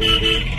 Mm-hmm.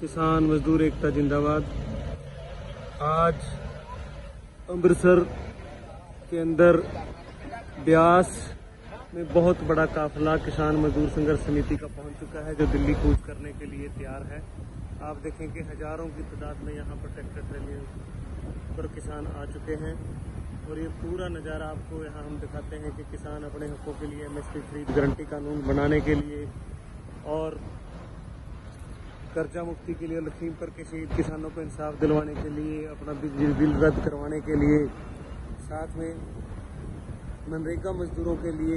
کسان مزدور ایکتا زندہ باد۔ آج امرتسر کے اندر بیاس میں بہت بڑا قافلہ کسان مزدور سنگرش سمیتی کا پہنچ چکا ہے، جو دلی کوچ کرنے کے لیے تیار ہے۔ آپ دیکھیں کہ ہزاروں کی تعداد میں یہاں پر ٹریکٹر ٹریلر پر کسان آ چکے ہیں۔ اور یہ پورا نظارہ آپ کو یہاں ہم دکھاتے ہیں کہ کسان اپنے حقوں کے لیے ایم ایس پی خرید گارنٹی قانون بنانے کے لیے اور قرضہ مکتی کے لیے لکھیم پر کے شہید کسانوں کو انصاف دلوانے کے لیے، اپنا بجلی بل رد کروانے کے لیے۔ ساتھ میں منریگا مزدوروں کے لیے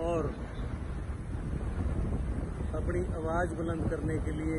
اور اپنی آواز بلند کرنے کے لیے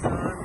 time.